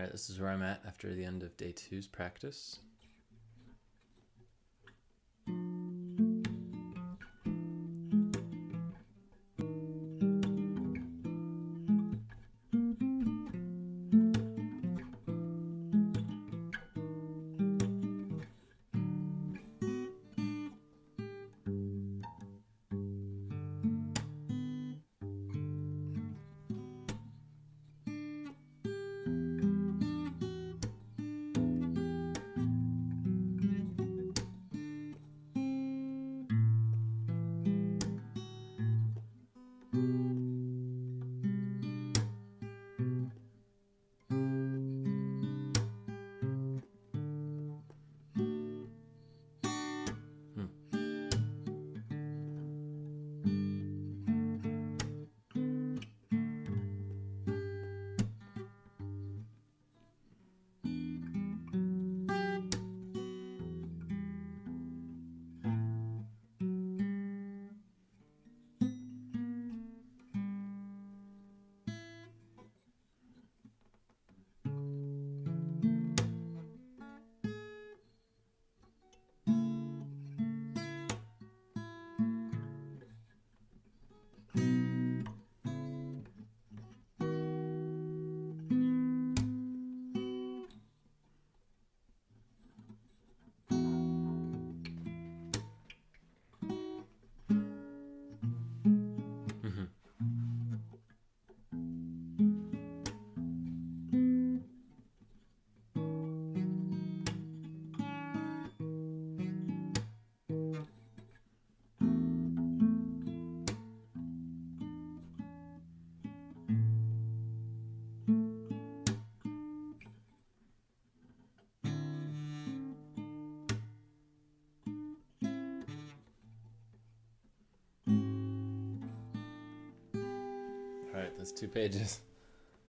All right, this is where I'm at after the end of day two's practice. All right, that's two pages.